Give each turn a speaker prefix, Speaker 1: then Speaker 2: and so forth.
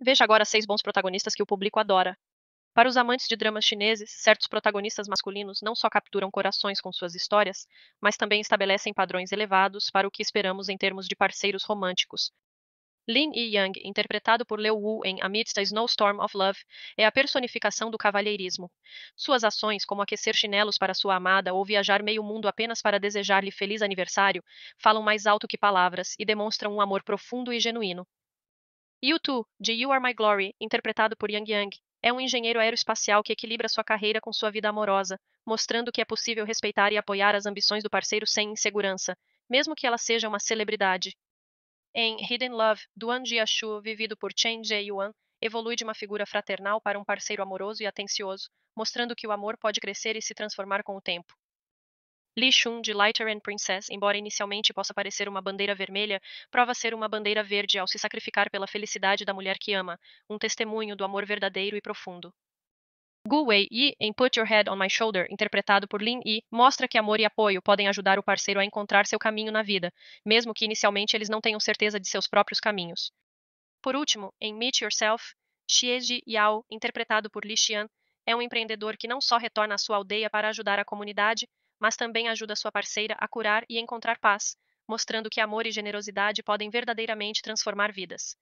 Speaker 1: Veja agora seis bons protagonistas que o público adora. Para os amantes de dramas chineses, certos protagonistas masculinos não só capturam corações com suas histórias, mas também estabelecem padrões elevados para o que esperamos em termos de parceiros românticos. Lin Yi-Yang, interpretado por Leo Wu em Amidst a Snowstorm of Love, é a personificação do cavalheirismo. Suas ações, como aquecer chinelos para sua amada ou viajar meio mundo apenas para desejar-lhe feliz aniversário, falam mais alto que palavras e demonstram um amor profundo e genuíno. Yu-Tu, de You Are My Glory, interpretado por Yang Yang, é um engenheiro aeroespacial que equilibra sua carreira com sua vida amorosa, mostrando que é possível respeitar e apoiar as ambições do parceiro sem insegurança, mesmo que ela seja uma celebridade. Em Hidden Love, Duan Jiashu, vivido por Chen Jae-yuan, evolui de uma figura fraternal para um parceiro amoroso e atencioso, mostrando que o amor pode crescer e se transformar com o tempo. Li Shun, de Lighter and Princess, embora inicialmente possa parecer uma bandeira vermelha, prova ser uma bandeira verde ao se sacrificar pela felicidade da mulher que ama, um testemunho do amor verdadeiro e profundo. Gu Wei Yi, em Put Your Head on My Shoulder, interpretado por Lin Yi, mostra que amor e apoio podem ajudar o parceiro a encontrar seu caminho na vida, mesmo que inicialmente eles não tenham certeza de seus próprios caminhos. Por último, em Meet Yourself, Xieji Yao, interpretado por Li Xian, é um empreendedor que não só retorna à sua aldeia para ajudar a comunidade, mas também ajuda sua parceira a curar e encontrar paz, mostrando que amor e generosidade podem verdadeiramente transformar vidas.